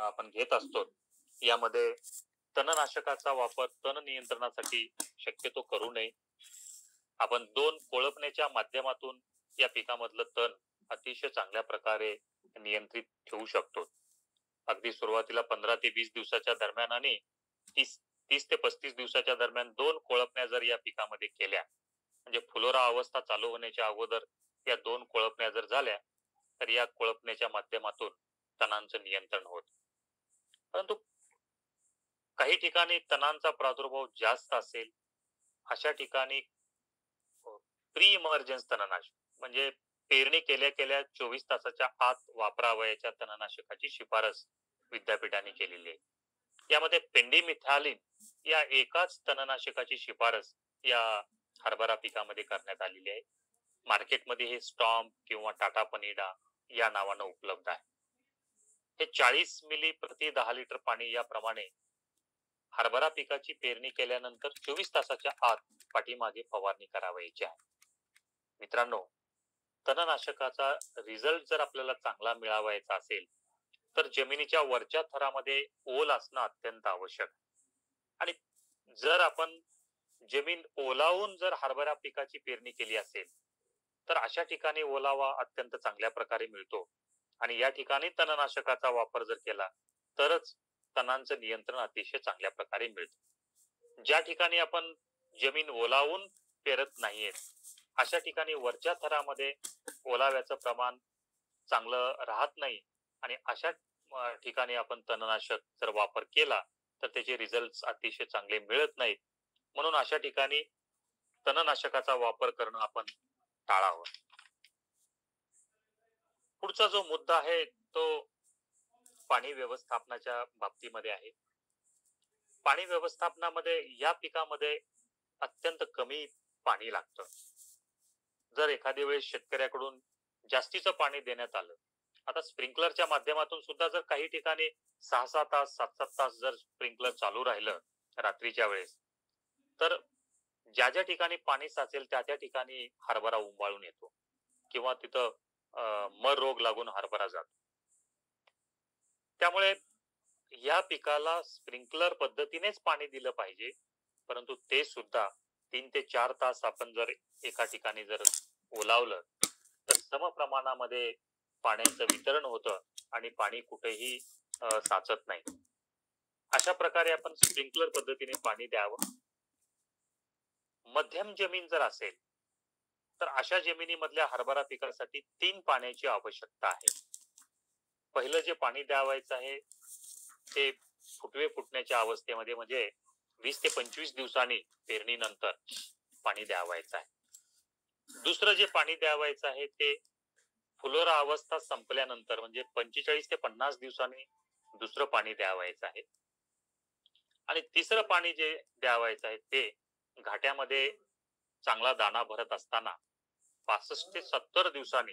आपण घेत असतो यामध्ये तणनाशकाचा वापर तण नियंत्रणासाठी शक्यतो करू नये. आपण दोन कोळपण्याच्या माध्यमातून या पिकामधलं तण अतिशय चांगल्या प्रकारे नियंत्रित ठेवू शकतो. अगदी सुरुवातीला पंधरा ते वीस दिवसाच्या दरम्यान आणि तीस तीस ते पस्तीस दिवसाच्या दरम्यान दोन कोळपण्या जर या पिकामध्ये केल्या म्हणजे फुलोरा अवस्था चालू होण्याच्या अगोदर या दोन कोळपण्या जर झाल्या तर या कोळपण्याच्या माध्यमातून तणांचं नियंत्रण होत. परंतु काही ठिकाणी तणांचा प्रादुर्भाव जास्त असेल अशा ठिकाणी प्री इमर्जन्स तणनाशक म्हणजे पेरणी केल्या केल्या चोवीस तासाच्या आत वापरावयाच्या तणनाशकाची शिफारस विद्यापीठाने केलेली आहे. यामध्ये पेंडीमिथालिन या एकाच तणनाशकाची शिफारस या हरभरा पिकामध्ये करण्यात आलेली आहे. मार्केटमध्ये हे स्टॉम्प किंवा टाटा पनिडा या नावानं उपलब्ध आहे. हे चाळीस मिली प्रति दहा लिटर पाणी याप्रमाणे हरभरा पिकाची पेरणी केल्यानंतर चोवीस तासाच्या आत पाठीमागे फवारणी करावायची आहे. मित्रांनो तणनाशकाचा रिझल्ट जर आपल्याला चांगला मिळवायचा असेल तर जमिनीच्या वरच्या थरामध्ये ओल असणं अत्यंत आवश्यक आणि जर आपण जमीन ओलावून जर हरभरा पिकाची पेरणी केली असेल तर अशा ठिकाणी ओलावा अत्यंत चांगल्या प्रकारे मिळतो. आणि या ठिकाणी तणनाशकाचा वापर जर केला तरच तणांचं नियंत्रण अतिशय चांगल्या प्रकारे मिळतं. ज्या ठिकाणी आपण जमीन ओलावून पेरत नाहीये अशा ठिकाणी वरच्या थरामध्ये ओलाव्याचं प्रमाण चांगलं राहत नाही आणि अशा ठिकाणी आपण तणनाशक जर वापर केला तर त्याचे रिझल्ट अतिशय चांगले मिळत नाहीत. म्हणून अशा ठिकाणी तणनाशकाचा वापर करणं आपण टाळावं. पुढचा जो मुद्दा आहे तो पाणी व्यवस्थापनाच्या बाबतीमध्ये आहे. पाणी व्यवस्थापनामध्ये या पिकामध्ये अत्यंत कमी पाणी लागतं. जर एखाद्या वेळेस शेतकऱ्याकडून जास्तीचं पाणी देण्यात आलं आता स्प्रिंकलरच्या माध्यमातून सुद्धा जर काही ठिकाणी सहा सहा तास सात सात तास जर स्प्रिंकलर चालू राहिलं रात्रीच्या वेळेस तर ज्या ज्या ठिकाणी पाणी साचेल त्या त्या ठिकाणी हरभरा उंबाळून येतो. किंवा तिथं मर रोग लागून हरभरा जातो. त्यामुळे या पिकाला स्प्रिंकलर पद्धतीनेच पाणी दिलं पाहिजे. परंतु ते सुद्धा तीन ते चार तास आपण जर एका ठिकाणी जर ओलावलं तर सम प्रमाणामध्ये पाण्याचं वितरण होतं आणि पाणी कुठेही साचत नाही. अशा प्रकारे आपण स्प्रिंकलर पद्धतीने पाणी द्यावं. मध्यम जमीन जर असेल तर अशा जमिनीमधल्या हरभरा पिकासाठी तीन पाण्याची आवश्यकता आहे. पहिलं जे पाणी द्यावायचं आहे ते फुटवे फुटण्याच्या अवस्थेमध्ये म्हणजे वीस ते पंचवीस दिवसांनी पेरणीनंतर पाणी द्यावायचं आहे. दुसरं जे पाणी द्यावायचं आहे ते फुलोरा अवस्था संपल्यानंतर म्हणजे पंचेचाळीस ते पन्नास दिवसांनी दुसरं पाणी द्यावायचं आहे. आणि तिसरं पाणी जे द्यावायचं आहे ते घाट्यामध्ये चांगला दाणा भरत असताना पासष्ट ते सत्तर दिवसांनी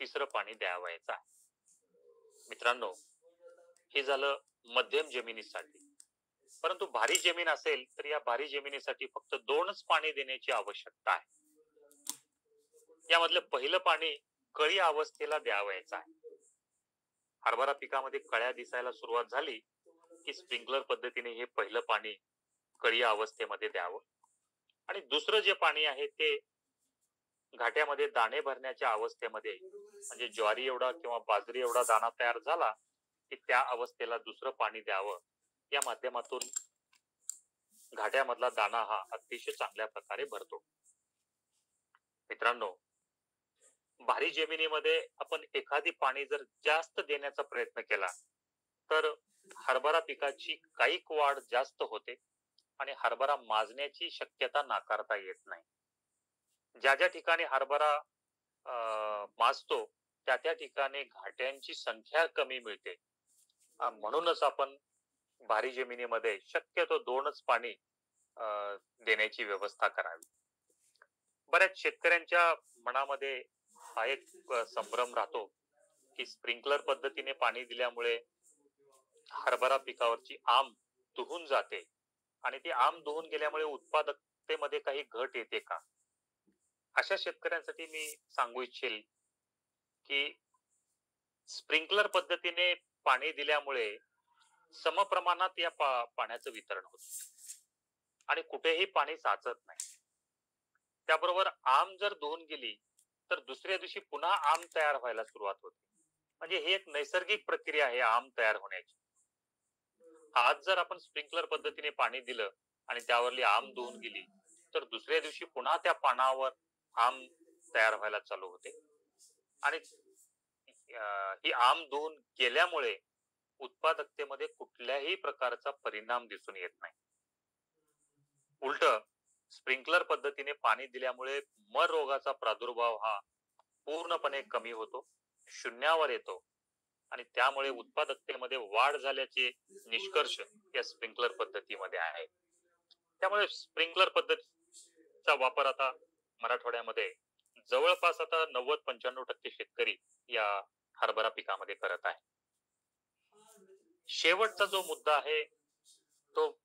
तिसरं पाणी द्यावायचं आहे. मित्रांनो हे झालं मध्यम जमिनीसाठी. परंतु भारी जमीन असेल तर या भारी जमिनीसाठी फक्त दोनच पाणी देण्याची आवश्यकता आहे. यामधलं पहिलं पाणी कळी अवस्थेला द्यावायचं आहे. हरभरा पिकामध्ये कळ्या दिसायला सुरुवात झाली की स्प्रिंकलर पद्धतीने हे पहिलं पाणी कळी अवस्थेमध्ये द्यावं. आणि दुसरं जे पाणी आहे ते घाट्यामध्ये दाणे भरण्याच्या अवस्थेमध्ये म्हणजे ज्वारी एवढा किंवा बाजरी एवढा दाणा तयार झाला की त्या अवस्थेला दुसरं पाणी द्यावं. या माध्यमातून घाट्यामधला दाणा हा अतिशय चांगल्या प्रकारे भरतो. मित्रांनो भारी जमिनीमध्ये आपण एखादी पाणी जर जास्त देण्याचा प्रयत्न केला तर हरभरा पिकाची काईक वाढ जास्त होते आणि हरभरा माजण्याची शक्यता नाकारता येत नाही. ज्या ज्या ठिकाणी हरभरा माजतो त्या त्या ठिकाणी घाट्यांची संख्या कमी मिळते. म्हणूनच आपण भारी जमिनीमध्ये शक्यतो दोनच पाणी देण्याची व्यवस्था करावी. बऱ्याच शेतकऱ्यांच्या मनामध्ये हा एक संभ्रम राहतो की स्प्रिंकलर पद्धतीने पाणी दिल्यामुळे हरभरा पिकावरची आम दुहून जाते. आणि ती आम दुहून गेल्यामुळे उत्पादकतेमध्ये काही घट येते का? अशा शेतकऱ्यांसाठी मी सांगू इच्छेल की स्प्रिंकलर पद्धतीने पाणी दिल्यामुळे समप्रमाणात या पा- पाण्याचं वितरण होत. आणि कुठेही पाणी साचत नाही. त्याबरोबर आम जर धुवून गेली तर दुसऱ्या दिवशी पुन्हा आम तयार व्हायला सुरुवात होते. म्हणजे ही एक नैसर्गिक प्रक्रिया आहे आम तयार होण्याची. आज जर आपण स्प्रिंकलर पद्धतीने पाणी दिलं आणि त्यावरली आम धुवून गेली तर दुसऱ्या दिवशी पुन्हा त्या पानावर आम तयार व्हायला चालू होते. आणि ही आम धुवून गेल्यामुळे उत्पादकतेमध्ये कुठल्याही प्रकारचा परिणाम दिसून येत नाही. उलट स्प्रिंकलर पद्धतीने पाणी दिल्यामुळे मर रोगाचा प्रादुर्भाव हा पूर्णपणे कमी होतो शून्यावर येतो आणि त्यामुळे उत्पादकतेमध्ये वाढ झाल्याचे निष्कर्ष या स्प्रिंकलर पद्धतीमध्ये आहे. त्यामुळे स्प्रिंकलर पद्धतीचा वापर आता मराठवाड्यामध्ये जवळपास आता नव्वद पंच्याण्णव टक्के शेतकरी या हरभरा पिकामध्ये करत आहे. शेवटचा जो मुद्दा आहे तो